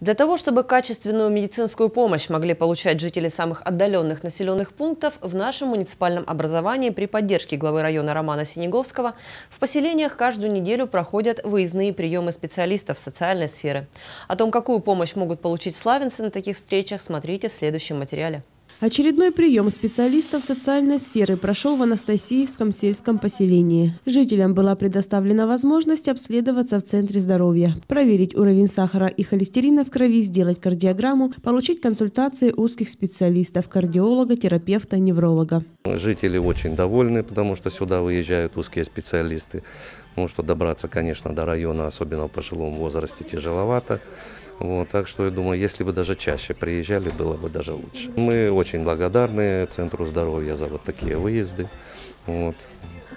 Для того, чтобы качественную медицинскую помощь могли получать жители самых отдаленных населенных пунктов, в нашем муниципальном образовании при поддержке главы района Романа Синеговского в поселениях каждую неделю проходят выездные приемы специалистов социальной сферы. О том, какую помощь могут получить славянцы на таких встречах, смотрите в следующем материале. Очередной прием специалистов социальной сферы прошел в Анастасиевском сельском поселении. Жителям была предоставлена возможность обследоваться в Центре здоровья, проверить уровень сахара и холестерина в крови, сделать кардиограмму, получить консультации узких специалистов – кардиолога, терапевта, невролога. Жители очень довольны, потому что сюда выезжают узкие специалисты. Ну, что добраться, конечно, до района, особенно в пожилом возрасте, тяжеловато. Вот, так что я думаю, если бы даже чаще приезжали, было бы даже лучше. Мы очень благодарны Центру здоровья за вот такие выезды. Вот.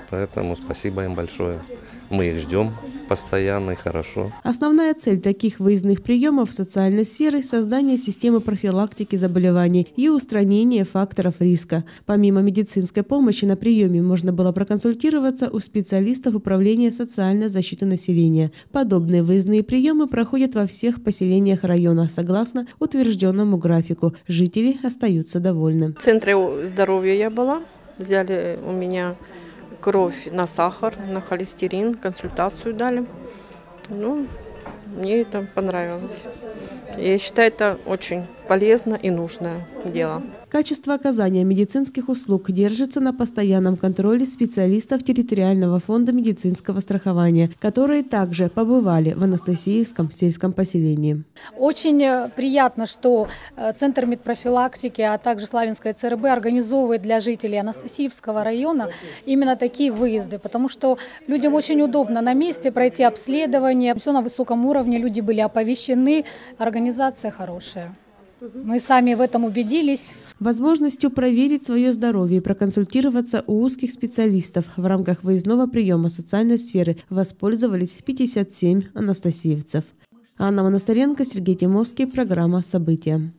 Поэтому спасибо им большое. Мы их ждем постоянно и хорошо. Основная цель таких выездных приемов в социальной сфере – создание системы профилактики заболеваний и устранение факторов риска. Помимо медицинской помощи на приеме можно было проконсультироваться у специалистов Управления социальной защиты населения. Подобные выездные приемы проходят во всех поселениях района, согласно утвержденному графику. Жители остаются довольны. В центре здоровья я была. Взяли у меня кровь на сахар, на холестерин, консультацию дали. Ну, мне это понравилось. Я считаю, это очень полезно и нужное дело. Качество оказания медицинских услуг держится на постоянном контроле специалистов территориального фонда медицинского страхования, которые также побывали в Анастасиевском сельском поселении. Очень э, приятно, что э, Центр медпрофилактики, а также Славянская ЦРБ организовывает для жителей Анастасиевского района именно такие выезды, потому что людям очень удобно на месте пройти обследование. Все на высоком уровне, люди были оповещены, организация хорошая. Мы сами в этом убедились. Возможностью проверить свое здоровье и проконсультироваться у узких специалистов в рамках выездного приема социальной сферы воспользовались 57 анастасиевцев. Анна Монастыренко, Сергей Тимовский, программа «События».